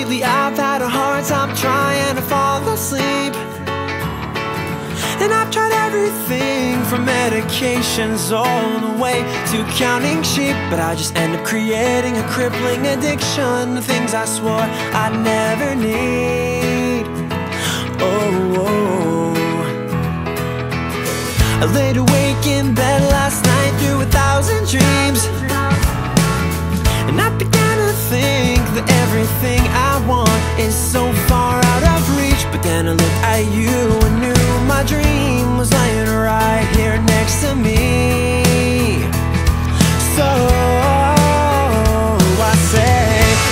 Lately I've had a hard time trying to fall asleep And I've tried everything from medications all the way to counting sheep But I just end up creating a crippling addiction to things I swore I'd never need Oh, oh. I laid awake in bed last night through a thousand is so far out of reach But then I looked at you and knew my dream was lying right here next to me. So I say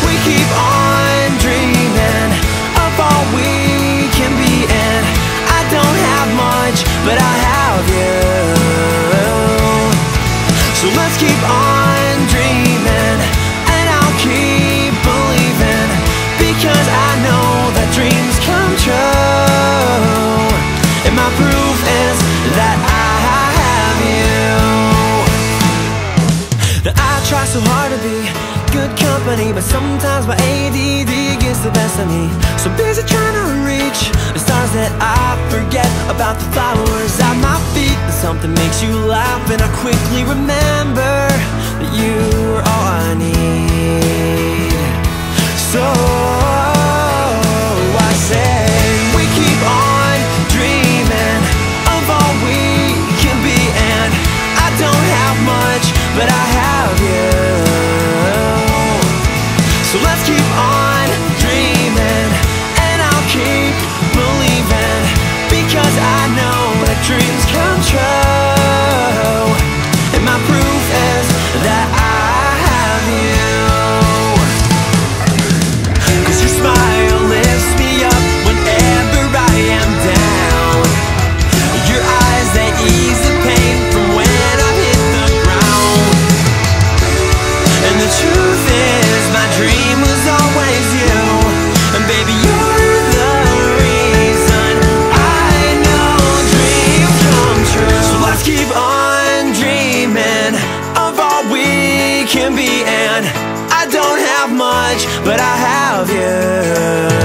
we keep on dreaming of all we can be And I don't have much, but I have you. So let's keep on company But sometimes my ADD gets the best of me. So busy trying to reach the stars that I forget About the flowers at my feet. And something makes you laugh and I quickly remember That you are all I need. So I say we keep on dreaming Of all we can be And I don't have much, but I have And I don't have much, but I have you